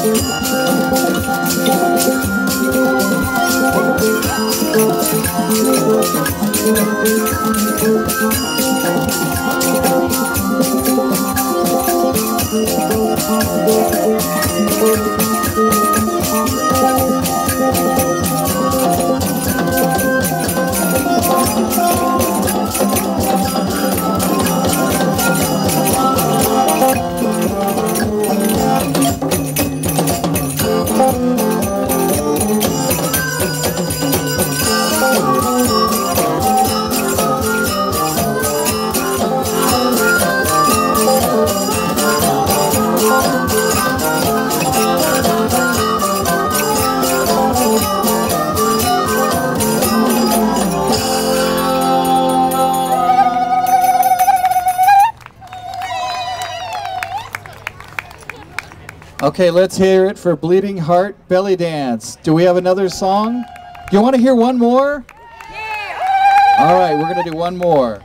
Thank you. Okay, let's hear it for Bleeding Heart Belly Dance. Do we have another song? Do you want to hear one more? Yeah. All right, we're going to do one more.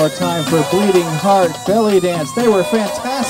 More time for Bleeding Heart Belly Dance. They were fantastic.